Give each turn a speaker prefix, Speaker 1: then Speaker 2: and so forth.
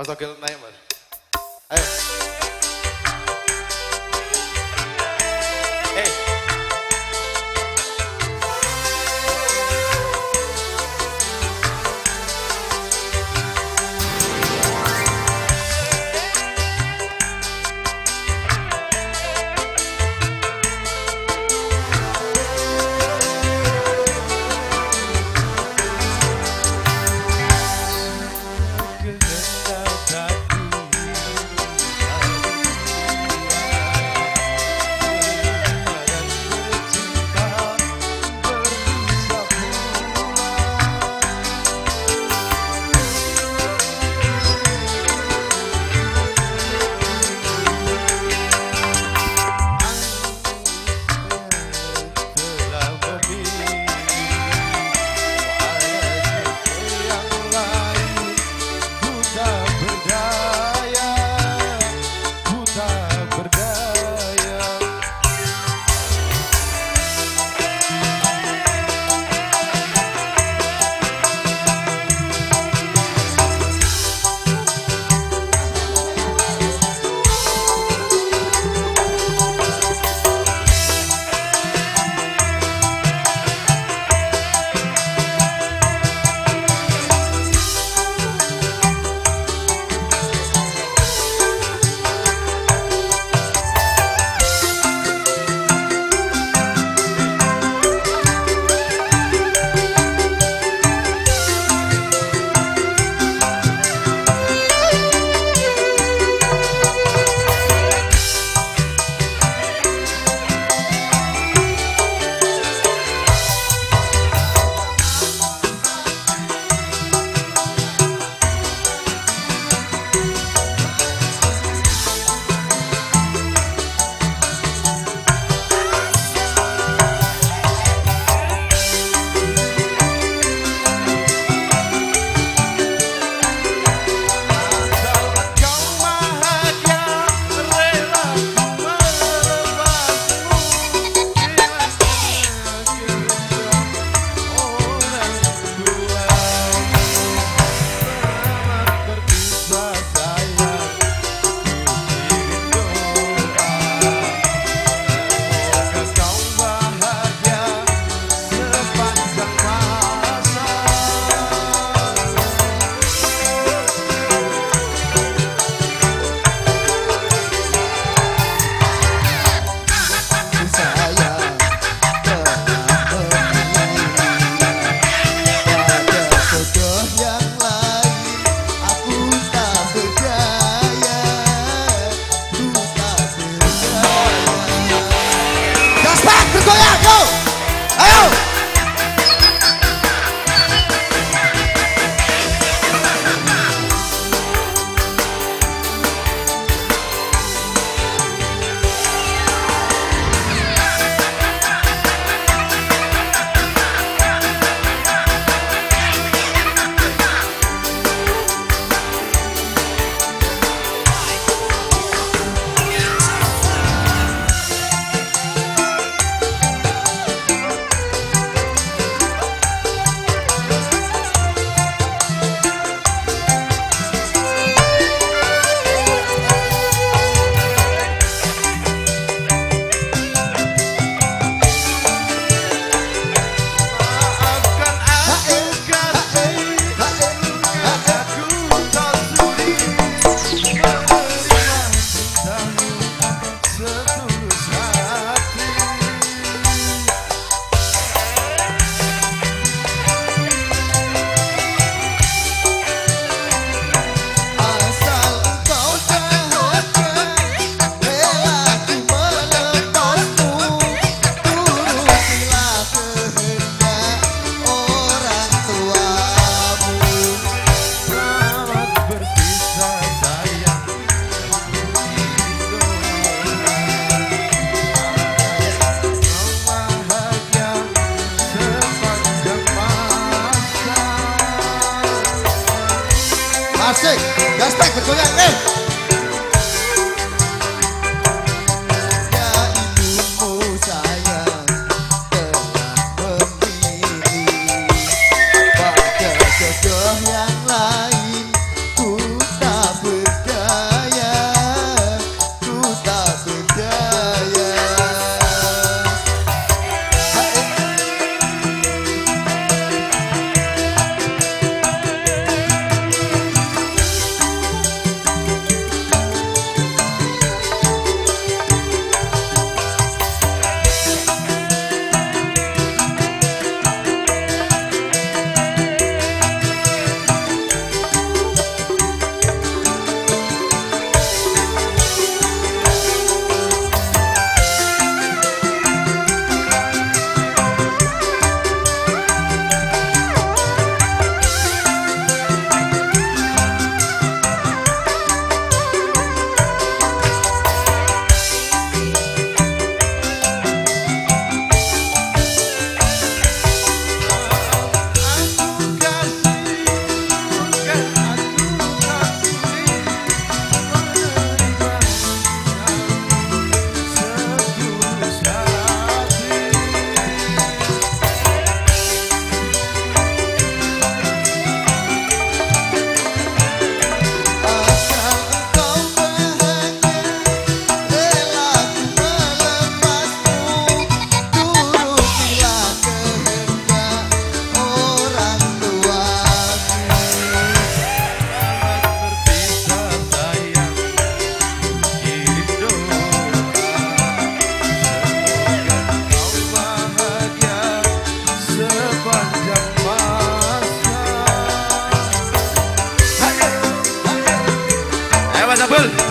Speaker 1: Mas Ogil naik mas. Ayo. Mas Abel